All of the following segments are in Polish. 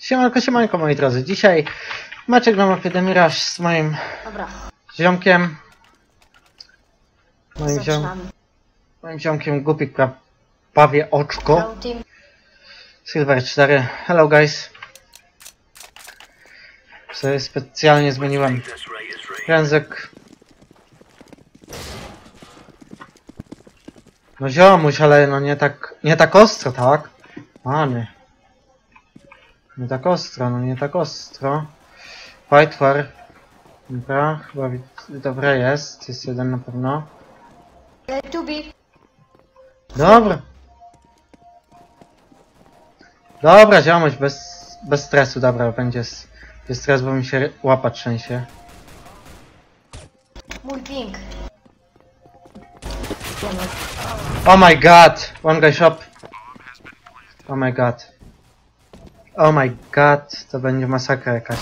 Siemanko, siemanko moi drodzy. Dzisiaj meczek na mapie Demiraż z moim Dobra, ziomkiem. Moim, ziom, moim ziomkiem Gupik pra, prawie oczko. Silver 4. Hello guys. Sobie specjalnie zmieniłem język. No ziomuś, ale no nie tak, nie tak ostro, tak? A nie. Nie tak ostro, no nie tak ostro. Fight for. Dobra, chyba dobre jest. Jest jeden na pewno. Dobra. Dobra, ziomuś, bez, bez stresu, dobra, będzie bez stresu, bo mi się łapa trzęsie. Mój ping. Oh my god! One guy shop. Oh my god. Oh my god, to będzie masakra jakaś.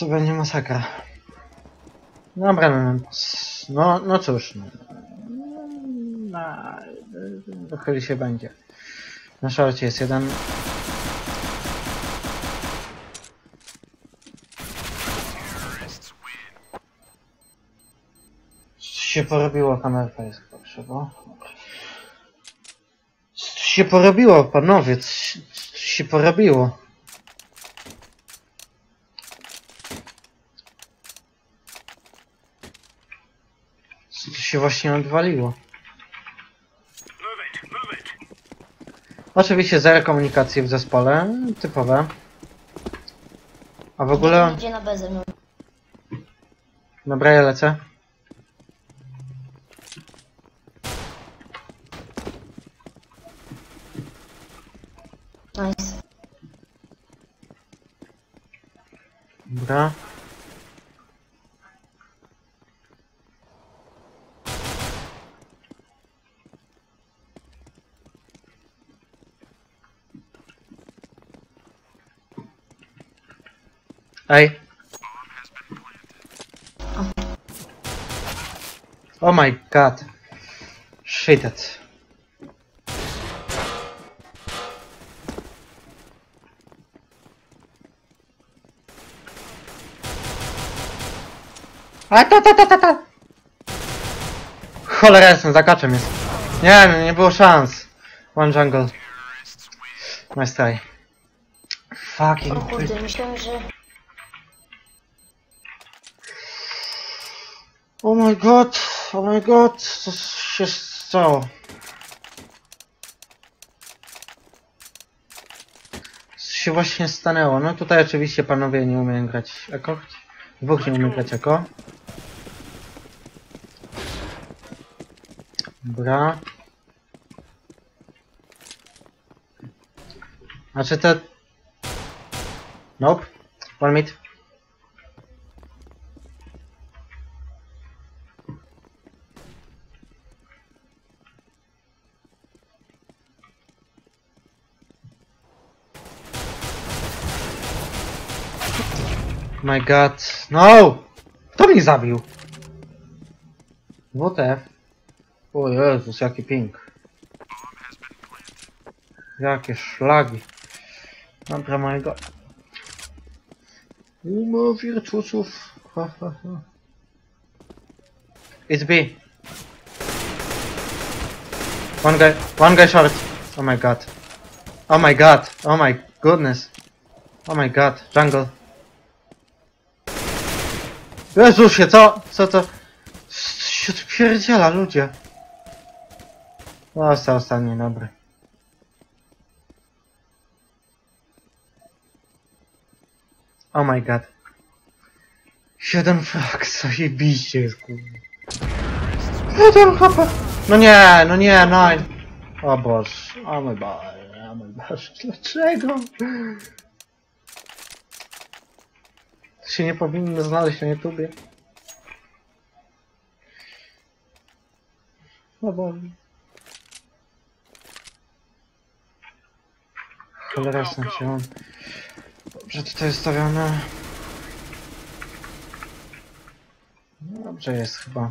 To będzie masakra. Dobra, no, no, no cóż. No, no, chyli się będzie. Na szorcie jest jeden. Co się porobiło, kamerka jest potrzeba. Co się porobiło, panowie? Co się- co się porobiło? Co tu się właśnie odwaliło? Oczywiście zero komunikacji w zespole, typowe. A w ogóle... Idzie na bezem. Dobra, ja lecę. Nice. Dobra. Ej. Oh my god. Shit it. A ta ta ta ta ta! Cholera jestem, zakaczem jest. Nie, no nie było szans. One jungle. Nice try. O Fucking kurde, myślałem, że... Oh my god, oh my god, co się stało? Co się właśnie stanęło? No tutaj oczywiście panowie nie umieją grać eko. Dwóch nie umie grać eko. Dobra. Znaczy te... Nope. One mid. Oh my god. No! Kto mnie zabił? WTF? O Jezus, jaki ping. Jakie szlagi. Dobra, mojego. Umo wirtusów. Ha, ha, ha. It's B. One guy, one guy short. Oh my god. Oh my god. Oh my goodness. Oh my god. Jungle. Jezusie, co? Co to? Się tu pierdziela, ludzie? Został ostatni, dobry. Oh my god. Siedem frak, zajebiście jest, kurwa. Siedem HP. No nie, no nie, no. O Boże, o mój Boże, o mój Boże, dlaczego? Się nie powinno znaleźć na YouTubie. O Boże. Cholera jasna się. Dobrze tutaj. No Dobrze jest chyba.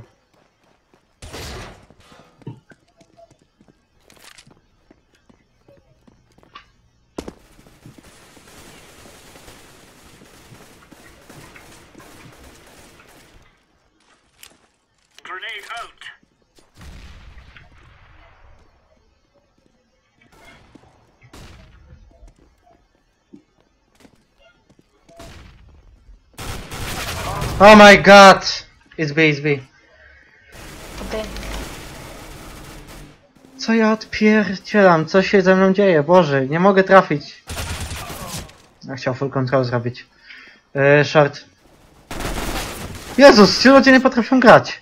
Oh my god! It's B, it's B. Okej. Co ja odpierdzielam? Co się ze mną dzieje? Boże, nie mogę trafić. Ja chciał full control zrobić. Yy, short. Jezus, ci ludzie nie potrafią grać.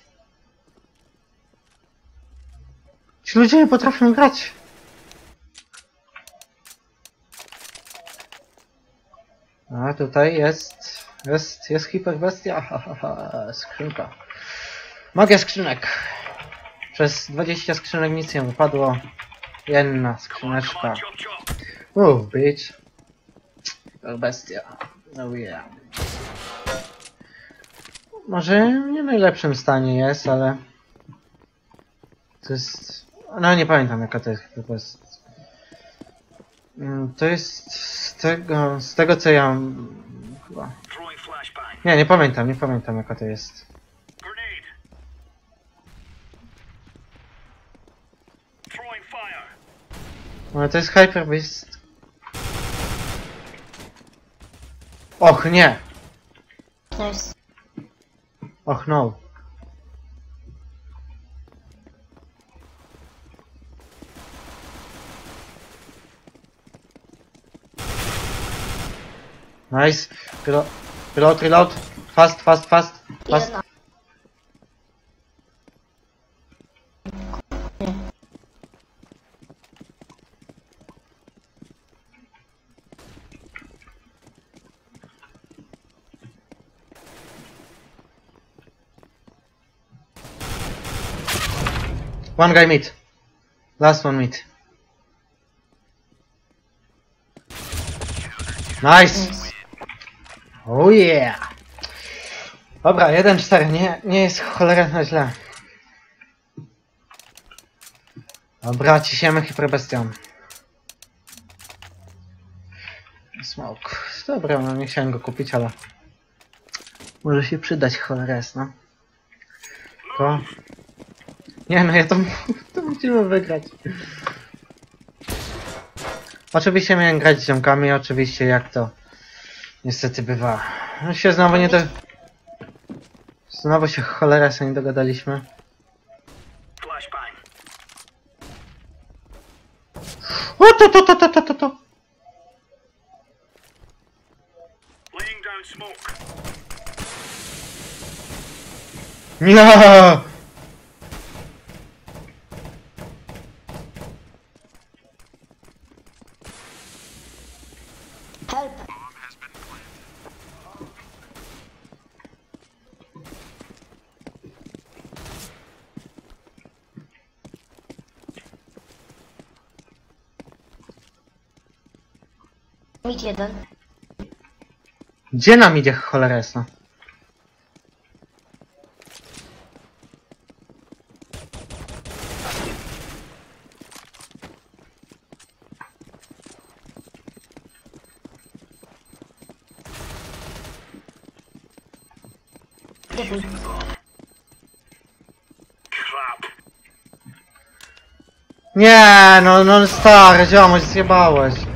Ci ludzie nie potrafią grać. A tutaj jest, jest, jest hiperbestia. Ha, skrzynka. Magia skrzynek. Przez 20 skrzynek nic nie wypadło. Jedna skrzyneczka. Uff, bitch. Hiperbestia. No yeah. Może nie w najlepszym stanie jest, ale... To jest... No nie pamiętam jaka to jest hiperbestia. Mm, To jest z tego, z tego co ja... Chyba... Nie, nie pamiętam, nie pamiętam jaka to jest. No to jest Hyper Beast. Och nie! Nice. Och no. Nice. Reload, reload, reload. Fast, fast, fast. Fast. One guy mid. Last one mid. Nice. Nice. Oh yeah. Dobra, 1-4. Nie, nie jest cholera źle. Dobra, ciśniemy hiperbestią. Smoke. Dobra, no nie chciałem go kupić, ale... Może się przydać cholera jasna. To... Nie no, ja to, to musimy wygrać. Oczywiście miałem grać z ziomkami, oczywiście jak to niestety bywa. No się znowu nie do... Znowu się cholera sobie nie dogadaliśmy. O to to to to to to to! Mit jeden. Gdzie nam idzie cholera. Nie, no, no stary, ziomuś, zjebałeś.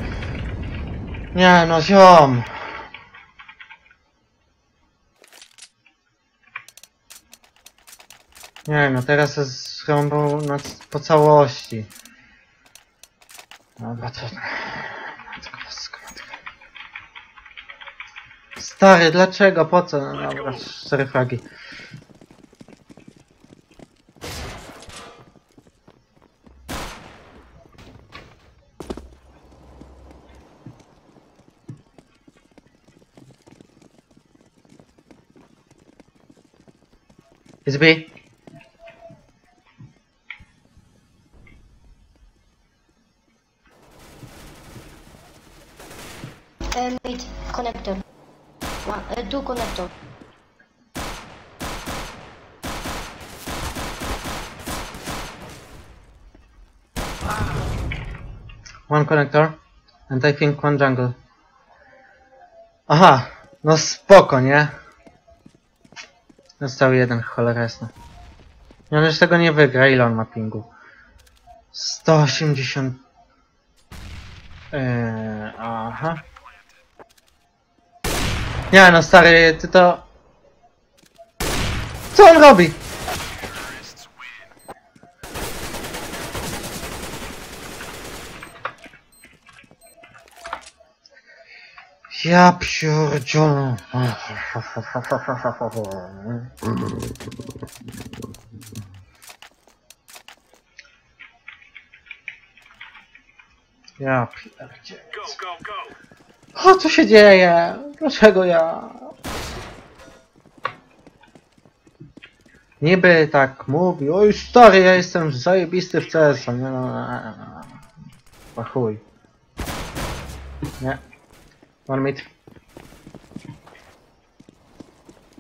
Nie, no ziom. Nie, no teraz jest zrąbał na, po całości. Dobra, to... Matko boska, matko. Stary, dlaczego? Po co? No dobra, cztery fragi. Jest B. Uh, mid connector. One, uh, two connector. One connector. And I think one jungle. Aha, no spoko, nie? Został jeden, cholera jasna. I on już tego nie wygra, ile on ma pingu? 180... Eee, aha. Nie no stary, ty to... Co on robi? Ja pierdzielę. Ja pierdzielę. O, co się dzieje? Dlaczego ja? Niby tak mówi, oj stary, ja jestem zajebisty w CS, nie no, no, no, no. O chuj. Nie. One meet.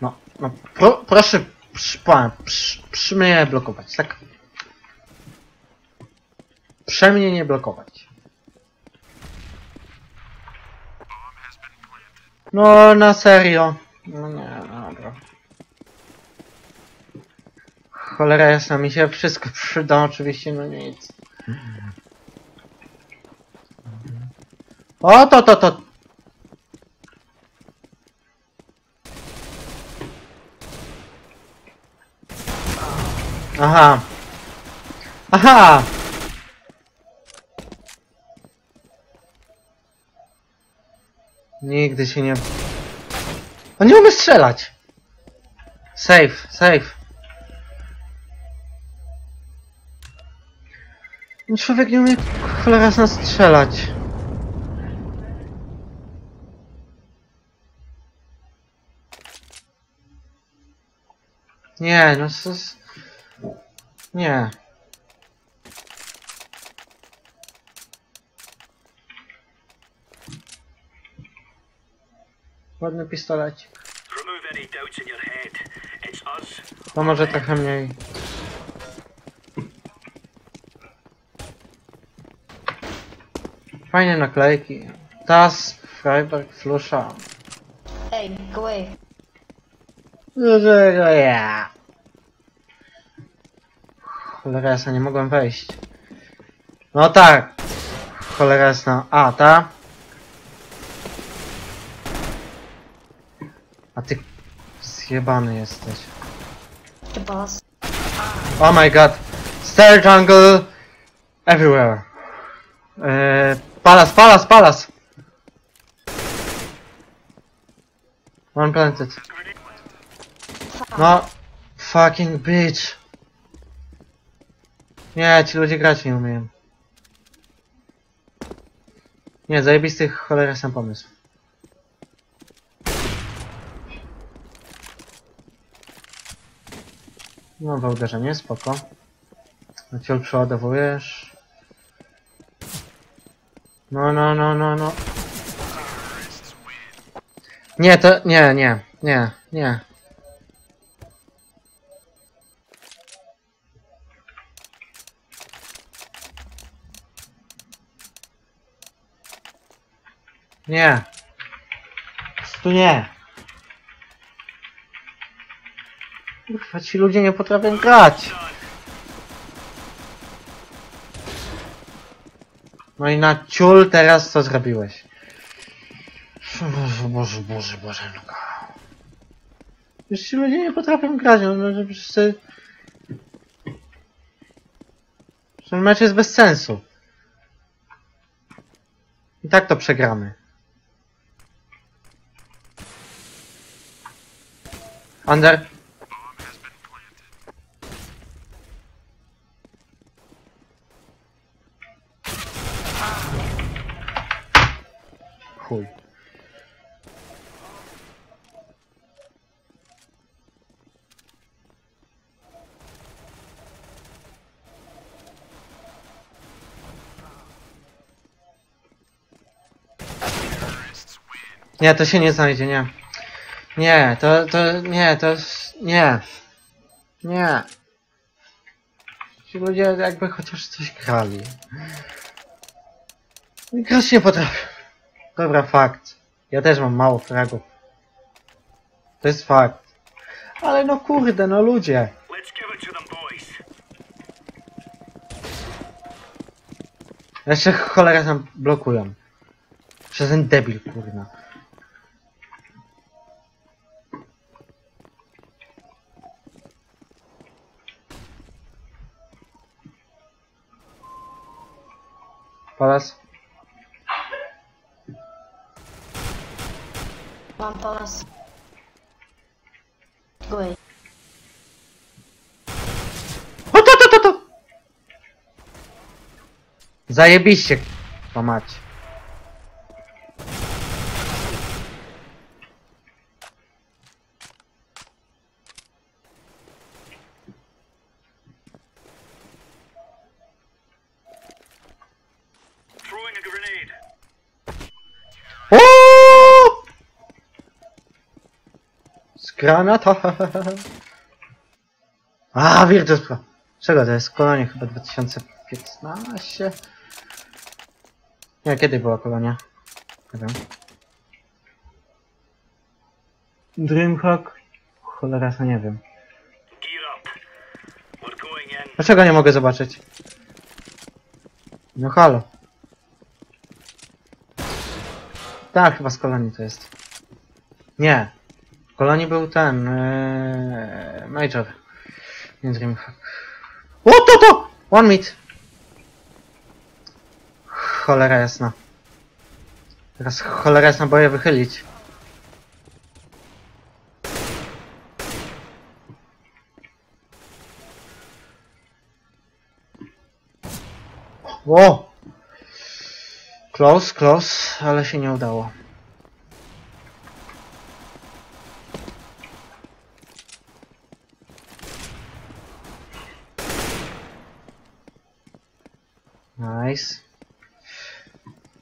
No, no, pro, proszę, przy, przy, przy mnie blokować, tak? Przy mnie nie blokować. No, na serio. No nie, dobra. Cholera jasna, mi się wszystko przyda, oczywiście, no nic. O, to, to, to. Aha. Aha! Nigdy się nie... On nie umie strzelać! Safe, safe. Człowiek nie umie cholera jasna strzelać. Nie, no co... Nie. Ładny pistolecik. To może trochę mniej. Fajne naklejki. Tas, Freiberg, Flusza. Hey, go away. Ja? Cholera jasna, nie mogłem wejść. No tak. Cholera jasna. A, ta? A ty zjebany jesteś. The boss. Oh my god. Stair jungle everywhere. Eee, palas, palas, palas. One planted. No, fucking bitch. Nie, ci ludzie grać nie umieją. Nie, zajebisty cholera sam pomysł. No, w uderzenie, spoko. Na ciul przeładowujesz. No, no, no, no, no. Nie, to, nie, nie, nie, nie. Nie. Prostu nie. Kurwa, ci ludzie nie potrafią grać. No i na ciul teraz co zrobiłeś? Boże, Boże, Boże, Boże, no. Już ci ludzie nie potrafią grać, no, no że Ten mecz jest bez sensu. I tak to przegramy. Under. Chuj. Nie, to się nie znajdzie, nie. Nie, to, to, nie, to jest, nie. Nie. Ci ludzie jakby chociaż coś grali. Grać nie potrafię. Dobra, fakt. Ja też mam mało fragów. To jest fakt. Ale no kurde, no ludzie. Jeszcze cholera tam blokują. Przez ten debil, kurna. Palas. Palace. Go away. O to, to, to, to! Zajebiście, to granata. A, Virtus Pro. Czego to jest? Kolonia chyba 2015? Nie, kiedy była kolonia? Nie wiem. Dreamhack? Cholera, to nie wiem. Dlaczego nie mogę zobaczyć? No halo. Tak, chyba z kolonii to jest. Nie. Kolonii był ten... Yy, Major. Nie Dreamhack. O, to to! One meet! Cholera jasna. Teraz cholera jasna boję wychylić. O! Close, close, ale się nie udało. Nice.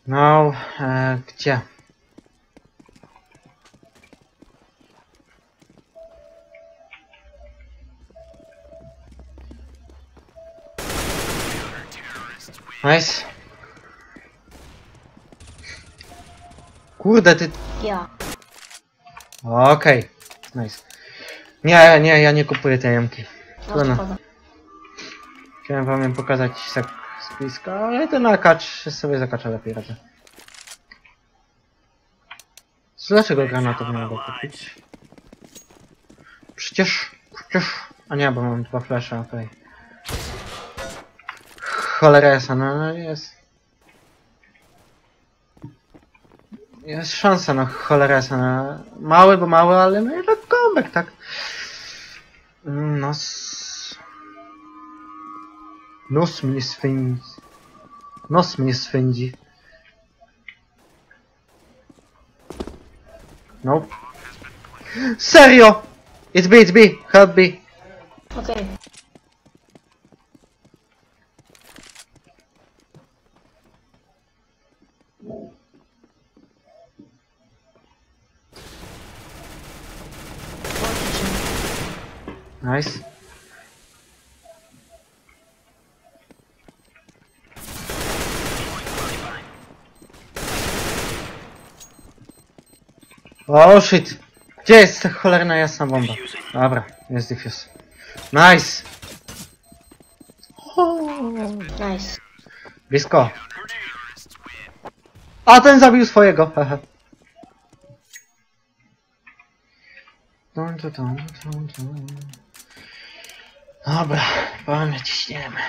No, e, gdzie? Nice. Kurde, ty... Yeah. Okej. Nice. Nie, nie, ja nie kupuję tej jamki. Problem. Chciałem wam pokazać tak z bliska, ale ten akacz sobie zakacza lepiej radzę. Dlaczego granatów nie mogę kupić? Przecież, przecież... A nie, bo mam dwa flesze, okej. Cholera jasna, no, no jest... Jest szansa, no cholera jasna, no. Mały, bo mały, ale no jednak comeback, tak? No... Nos mnie swędzi. Nos mnie swędzi. Nope. Serio! It's B, it's B. Help B. Okay. Nice. O shit! Gdzie jest ta cholerna jasna bomba? Dobra, jest diffuse. Nice! Nice. Blisko. A ten zabił swojego, dun. Dobra, powiem ciśniemy.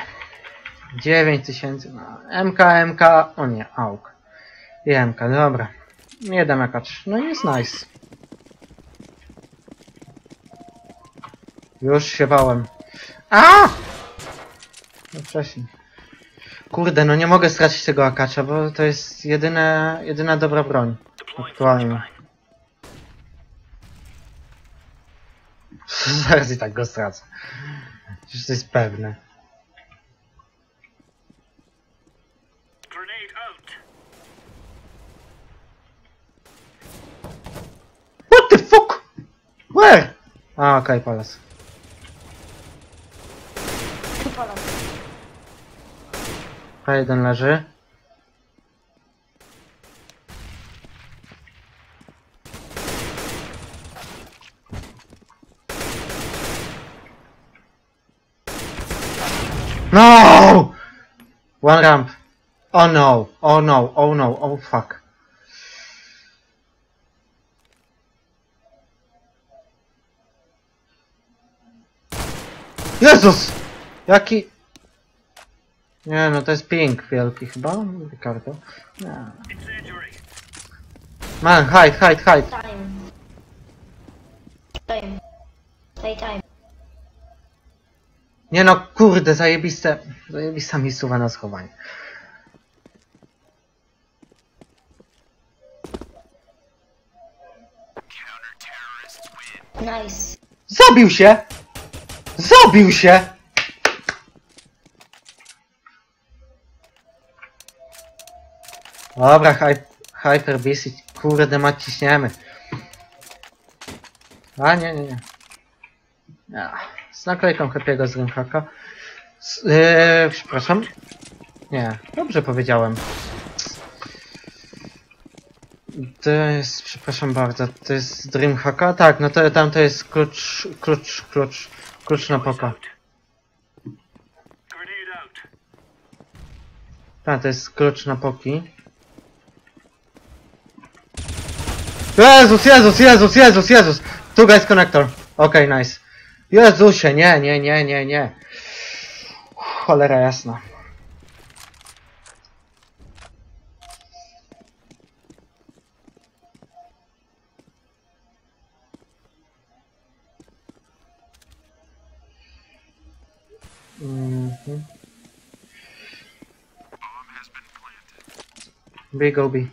9000, no. MK, MK, o nie, AUK. I MK, dobra. Jeden akacz, no i jest nice. Już się bałem. A! No wcześniej. Kurde, no nie mogę stracić tego akacza, bo to jest jedyna, jedyna dobra broń. Aktualnie. Zaraz i tak go stracę. Przecież to jest pewne. Where? A, okej, okay, palace. A jeden leży. No! One ramp. Oh no, oh no, oh no, oh fuck. Jezus! Jaki... Nie no, to jest ping wielki chyba, Ricardo. Nie. Man, hide, hide, hide. Time. Time. Play time. Nie no, kurde, zajebiste, zajebista miejscowa na schowanie. Nice. Zabił się! Zabił się! Dobra, hy Hyper Beast, kurde, ma ciśniemy. A, nie, nie, nie. Ja, z naklejką Happy'ego z yy, przepraszam. Nie, dobrze powiedziałem. To jest, przepraszam bardzo, to jest Dreamhacka? Tak, no to tam to jest klucz, klucz, klucz, klucz na out. Tak, to jest klucz na poki. Jezus, Jezus, Jezus, Jezus, Jezus! Tu guys connector. Okej, nice. Jezusie, nie, nie, nie, nie, nie. Cholera jasna. Mhm. B go B.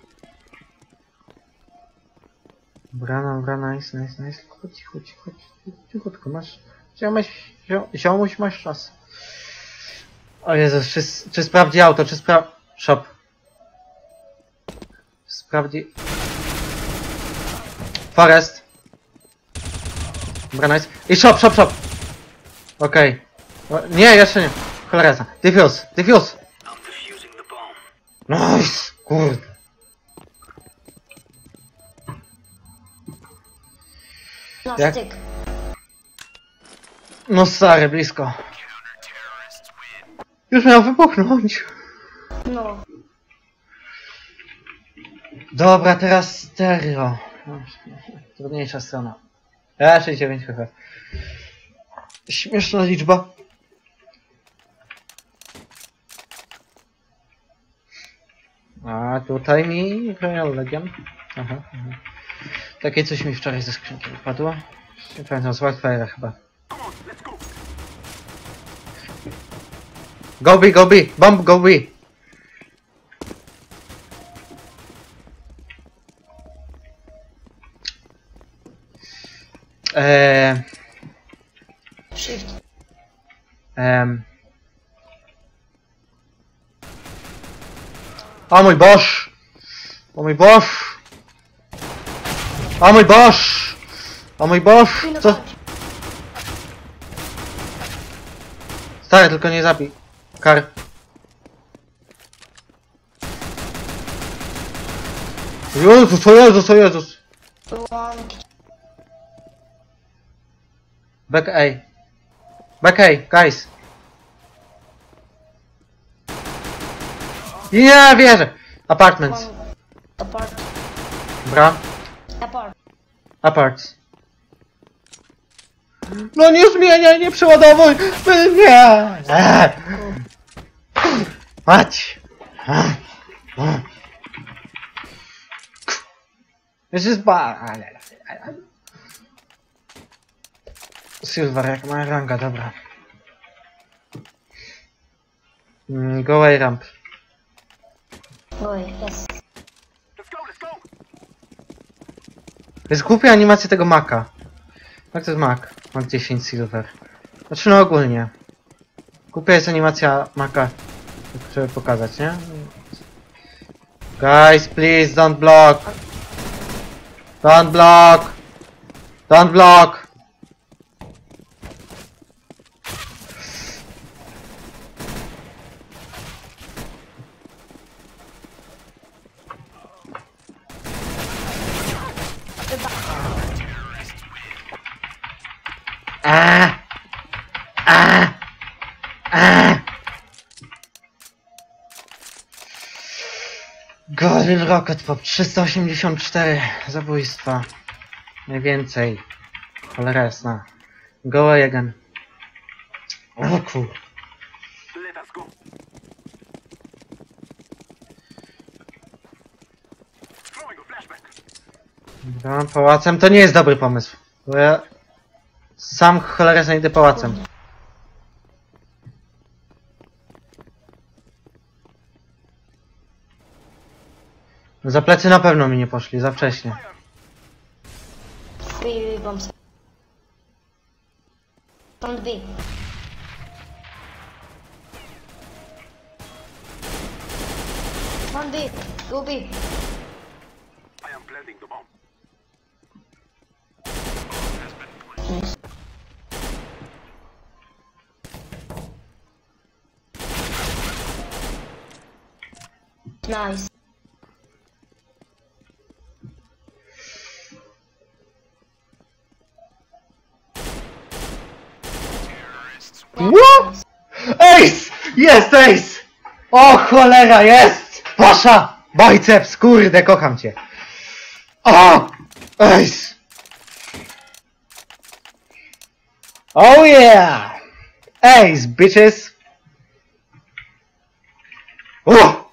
Brana, brana, nice, nice, nice. Chodź, chodź, chodź. Cichutko, masz... Ziomuś, zio- ziomuś, masz czas. O Jezus, czy, czy sprawdzi auto, czy spra... Shop. Sprawdzi... Forest. Dobra, nice. I shop, shop, shop. Okej. O, Nie, jeszcze nie. Cholera jasna. Diffuse, diffuse. Nice! Kurde. No Jak-. No stary, blisko. Już miał wybuchnąć. No. Dobra, teraz stereo. Trudniejsza strona. Ja 69 chyba. Śmieszna liczba. A tutaj mi Royal Legion. Aha, aha. Takie coś mi wczoraj ze skrzynki wypadło. Nie pamiętam, z Wildfire'a chyba. Go B, go B! Bomb, go B! O mój Boż! O mój Boż! O mój Boż! O mój Boż! Co? Stary, tylko nie zabij. Kar. Jezus, o Jezus, o Jezus! Back A. Back A, guys. Nie wierzę! Apartments. One. Apart. Bra. Apart. Aparts. No nie zmieniaj, nie przeładowuj! Nie! Mać! This is bad. Silver, jak ma ranga, dobra. Mm, Go away ramp. Oj, yes. Let's go, let's go. Jest głupia animacja tego maka. Jak to jest mak? Mak 10 silver. Znaczy no ogólnie. Głupia jest animacja maka, żeby pokazać, nie? Guys, please don't block. Don't block. Don't block. Rocket Pop 384 zabójstwa. Najwięcej. Cholera jasna. Go again. O kur... Dobra, pałacem to nie jest dobry pomysł. Bo ja sam cholera znajdę pałacem. Za plecy na pewno mi nie poszli, za wcześnie. Nice. Ace! Jest ace! O cholera, jest! Pasza! Biceps, kurde, kocham cię. O! Ace! Oh yeah! Ace, bitches! O!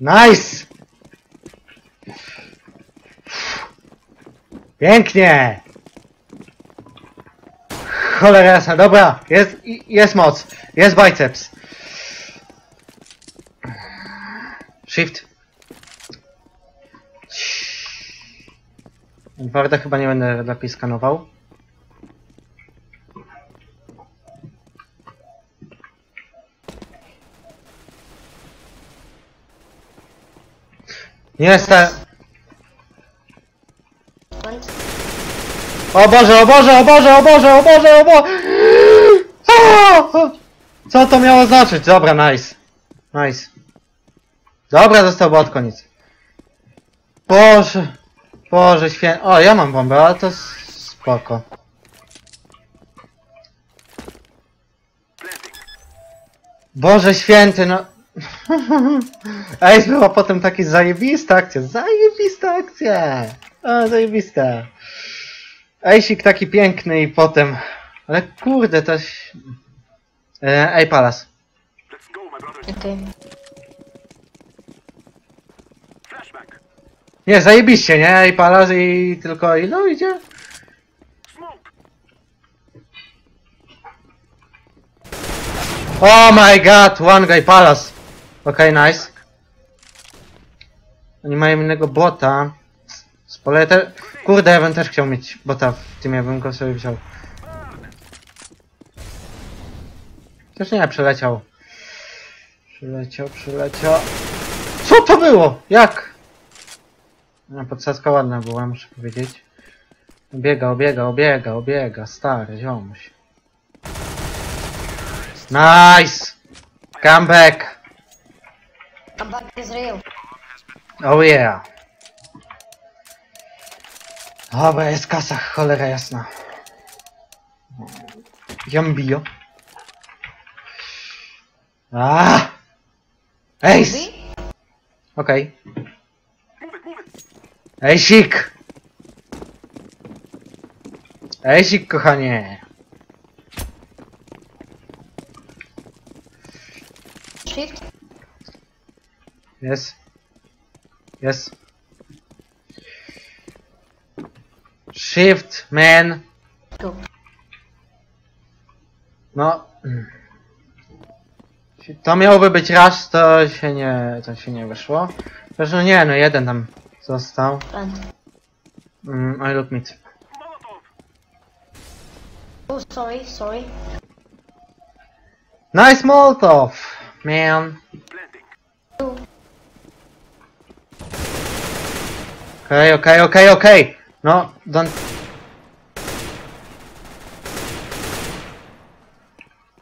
Nice! Pięknie! Cholera jasna, dobra, jest, jest moc, jest biceps. Shift. Warda chyba nie będę lepiej skanował. Nie sta... O Boże, o Boże, o Boże, o Boże, o Boże, o Boże! Co to miało znaczyć? Dobra, nice. Nice. Dobra, został bot, koniec. Boże. Boże, święty. O, ja mam bombę, ale to spoko. Boże święty, no. Ej, była potem taki zajebista akcja. Zajebista akcja. O, zajebista. Ejsik taki piękny i potem... Ale kurde, to... ś- E, Ej, Palas. Flashback. Nie, zajebiście, nie? Ej, Palas i tylko ilu idzie? Oh my god, one guy Palas. Okej, nice. Oni mają innego bota. Spole te... Kurde, ja bym też chciał mieć bota w tym, ja bym go sobie wziął. Też nie, przyleciał. Przyleciał, przyleciał. Co to było? Jak? No, podsaska ładna była, muszę powiedzieć. Obiega, obiega, obiega, obiega, stary ziomuś. Nice! Comeback! I'm back is real. Oh yeah! Dobra, jest kasa, cholera jasna. Jambio. Ah! Ace! Okej. It. Ejsik! Ejsik, kochanie! Shift. Jest. Jest. Shift, man. Go. No. To miałoby być raz, to się nie, to się nie wyszło. Zresztą nie, no jeden tam został. Mm, I look. Oh, sorry, sorry. Nice Molotov, man. Planting. Two. Okej, okej, okej, okej. No, don't...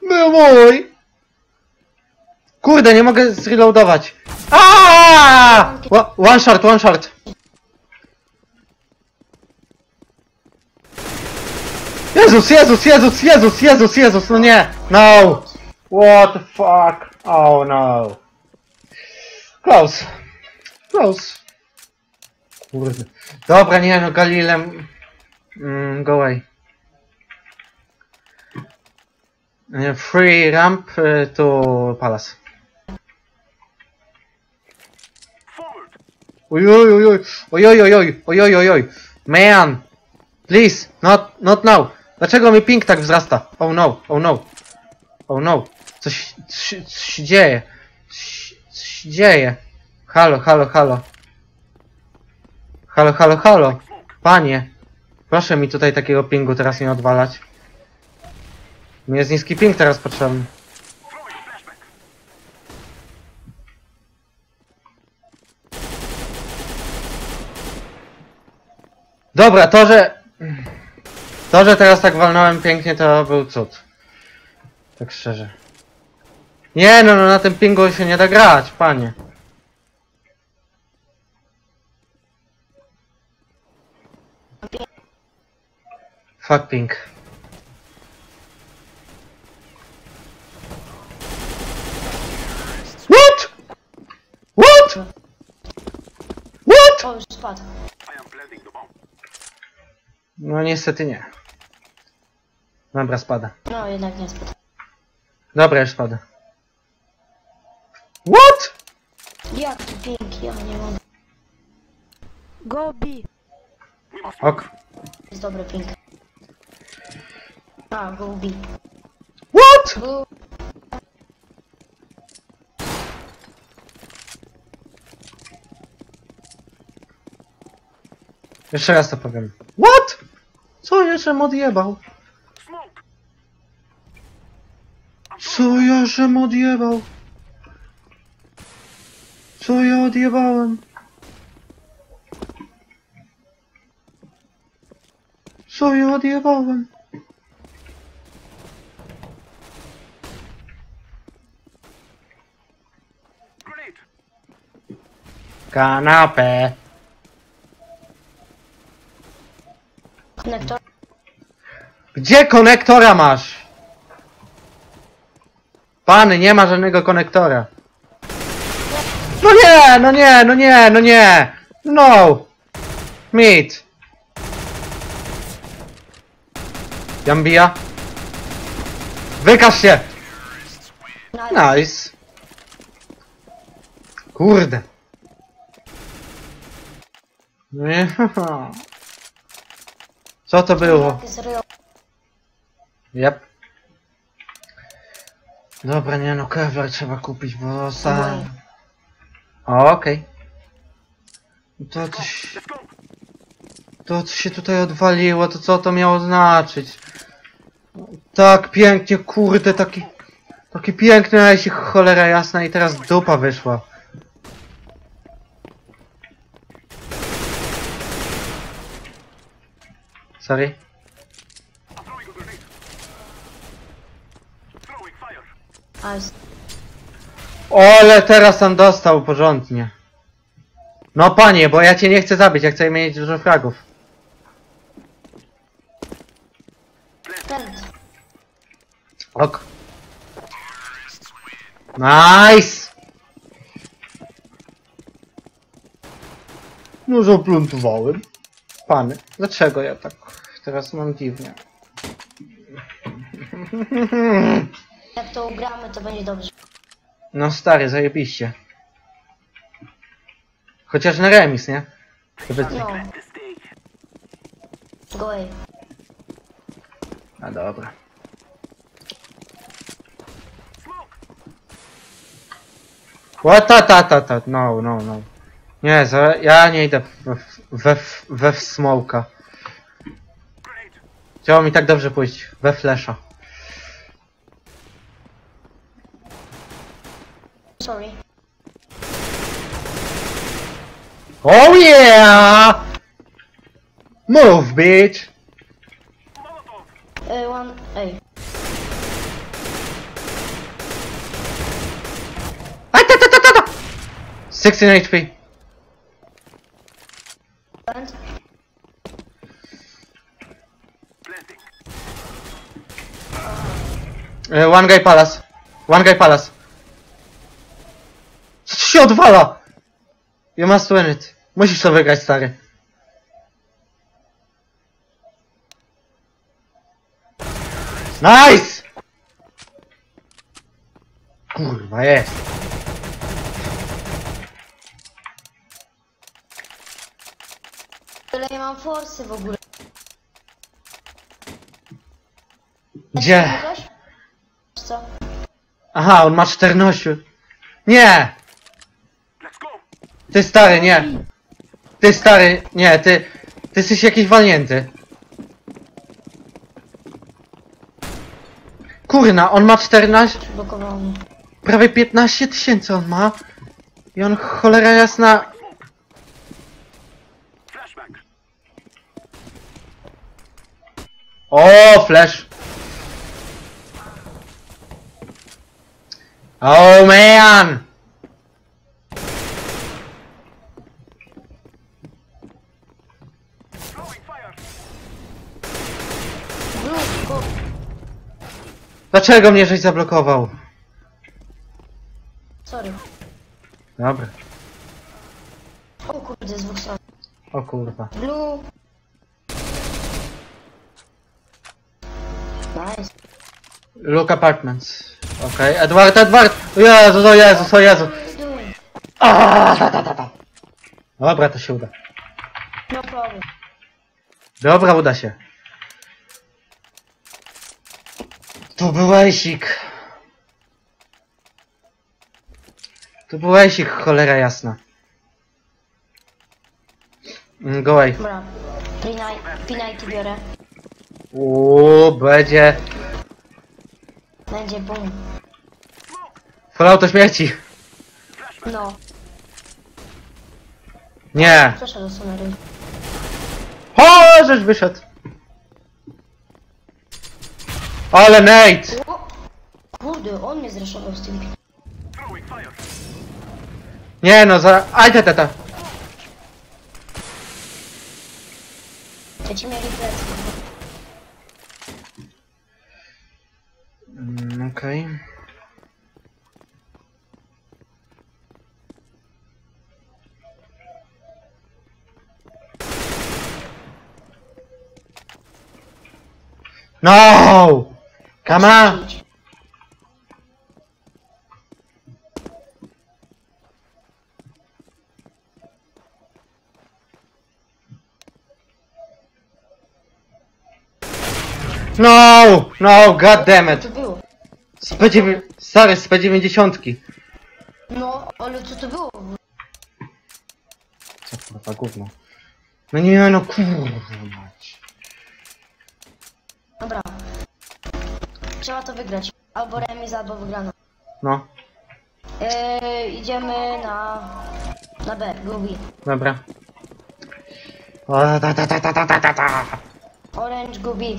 No mój! Kurde, nie mogę zreloadować. Aaaa! One shot, one shot. Jezus, Jezus, Jezus, Jezus, Jezus, Jezus, no nie! No! What the fuck? Oh no. Close. Close. Kurde. Dobra, nie no, Galilem... Mm, go away. E, Free ramp e, to palace. Oj, oj, oj, oj, oj, oj, oj, oj, oj, oj, oj, man, please, not, not now. Dlaczego mi ping tak wzrasta? Oh no, oh no, oh no, coś, coś, coś się dzieje, coś, coś się dzieje. Halo, halo, halo. Halo, halo, halo. Panie, proszę mi tutaj takiego pingu teraz nie odwalać. Mi jest niski ping teraz potrzebny. Dobra, to, że... To, że teraz tak walnąłem pięknie, to był cud. Tak szczerze. Nie, no, no na tym pingu się nie da grać, panie. Fuck ping. What? What? What? O, już spadł. I am planting the bomb. No niestety nie. Dobra, spada. No, jednak nie spadł. Dobra, już spada. What? Jak tu pink, ja nie mogę. Go B. Ok. Jest dobry pink. A, go B. What? Jeszcze raz to powiem. What? Co ja żem odjebał? Co ja żem odjebał? Co ja odjebałem? Co ja odjebałem? Kanapę. Konektor. Gdzie konektora masz? Pany, nie ma żadnego konektora. No nie, no nie, no nie, no nie. No. Meat. Jambia. Wykaż się. Nice. Nice. Kurde. Nie. Co to było? Yep. Dobra, nie no, Kevlar trzeba kupić, bo sam... Okej. To coś... To co się tutaj odwaliło, to co to miało znaczyć? Tak pięknie, kurde, taki... Taki piękny, ale się cholera jasna i teraz dupa wyszła. Sorry? A. Ole, teraz tam dostał porządnie. No panie, bo ja cię nie chcę zabić, ja chcę mieć dużo fragów. Ok. Nice! No zaplątowałem. Pany, dlaczego ja tak teraz mam dziwnie? Jak to ugramy, to będzie dobrze. No stary, zajebiście. Chociaż na remis, nie? Żeby... No, The stage. go away. A dobra. What ta ta ta ta, no, no, no. Nie, za, ja nie idę we, we, we w smoka. Chciało mi tak dobrze pójść, we flesza. Sorry. Oh yeah! Move, bitch! Uh, one. Ej. A, ta, ta, ta, ta, ta. 16 HP. Plant. Planting. Uh, one guy palace. One guy palace. Co się odwala? You must win it. Musisz to wygrać, stary. Nice! Kurwa, jest. nie mam forsy w ogóle. Gdzie? Co? Aha, on ma 14. Nie! Ty stary, nie. Ty stary, nie, ty... Ty jesteś jakiś walnięty. Kurna, on ma 14... Blokowało mnie. Prawie 15 tysięcy on ma. I on cholera jasna... O, flash. Oh man! Dlaczego mnie żeś zablokował? Sorry. Dobra. O kurde, z dwóch stron. O kurwa. Blue. Nice. Luke Apartments. Okej, Edward, Edward! O Jezus, o Jezus, o ta, ta, ta, ta. Dobra, to się uda. No problem. Dobra, uda się. Tu był Ejsik. Tu był Ejsik, cholera jasna. Mm, Go away. Dobra. Pinaj, pinajki biorę. Uuu, będzie... Będzie boom. Fallout to śmierci. No. Nie. Przeszedł do ryj. O, żeś wyszedł. Ale Nate! O! Kurde, on mnie zreszował z tym. Nie no, za... Aj, ta, ta, ta. Będziecie mieli plecy. Mm, Okej. No! Come on! No! No, god damn it! Z P9... Stary, z P90. No, ale co to było? Co kurwa, gówno. No nie, no kurwa mać. Dobra. Trzeba to wygrać. Albo remis, albo wygrana. No. Yy, idziemy na... Na B, gubi. Dobra. O, ta, ta, ta, ta, ta, ta, ta. Orange gubi.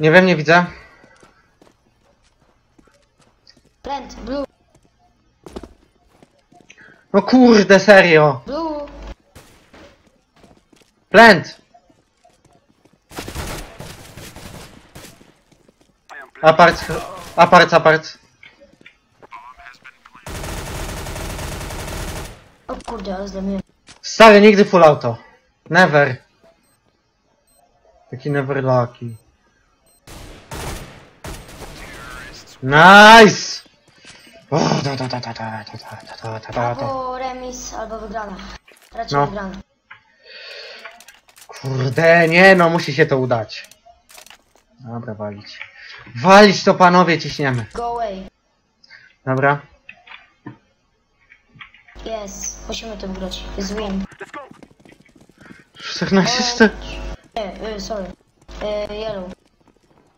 Nie wiem, nie widzę. Plant, blue, No kurde, serio. blue. Plant! Apart, apart, apart. O kurde, ale zlamiłem. Stary, nigdy full auto. Never. Taki never lucky. Nice! O, da, da, da, da, da, da, da, da, da, da, da. Albo remis, albo wygrana. Raczej No. wygrana. Kurde, nie no, musi się to udać. Dobra, walić. Walić to panowie, ciśniemy. Go away. Dobra. Yes, musimy to wygrać. Jest win. Let's go. 14, 4... Nie, y, sorry. Y, yellow.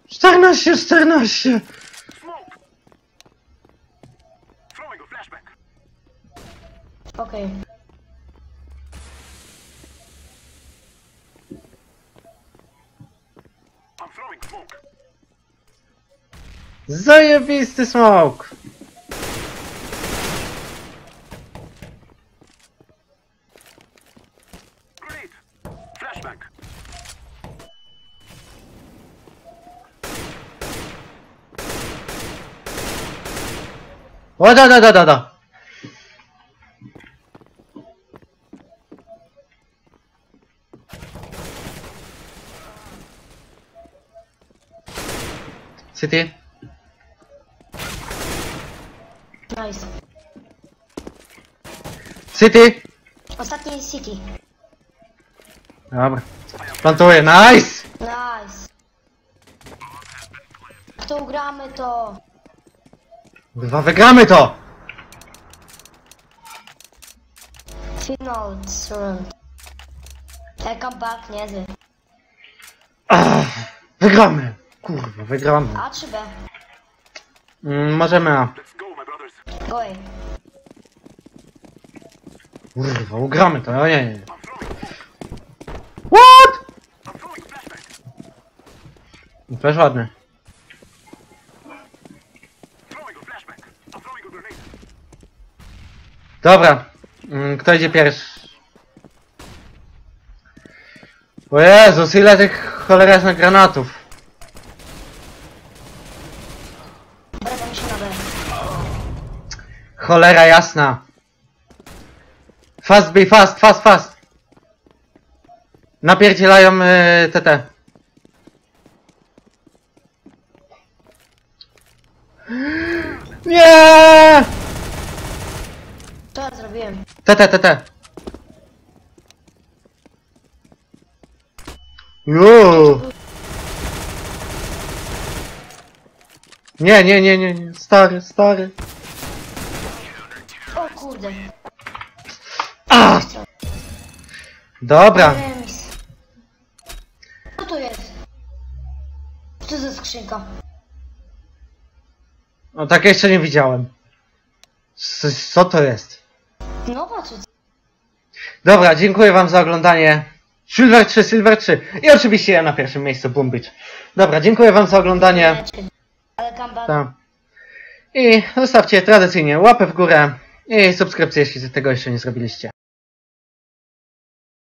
14, 14! Okay. I'm throwing smoke. Zajebisty smoke! Great! Flashback. Oh, da da da da da! City. Nice. City. Ostatni jest City. Dobra. Plantuję, nice! Nice. To ugramy, to... Kurwa, wygramy to! Final round. Ten comeback niezły. Ach, wygramy! Kurwa, wygramy. A czy B? Mm, możemy A. Go, A. Kurwa, ugramy to, o nie, nie. What? Też ładny. Dobra. Mm, Kto idzie pierwszy? O Jezus, ile tych cholerecznych granatów. Brawa mi się na B. Cholera jasna. Fast be fast, fast, fast. Napierdzielają y, TT. Nie! Co ja zrobiłem? TT, TT. Juuu. Nie, nie, nie, nie, nie, stary, stary. Kurde. A! Dobra, Remis. Co to jest? Co za skrzynka? no tak jeszcze nie widziałem. Co, co to jest? Czy co? Dobra, dziękuję wam za oglądanie. Silver 3, Silver 3 i oczywiście ja na pierwszym miejscu Beach. Dobra, dziękuję wam za oglądanie. Ale. Tam. I zostawcie tradycyjnie łapę w górę i subskrypcję, jeśli tego jeszcze nie zrobiliście.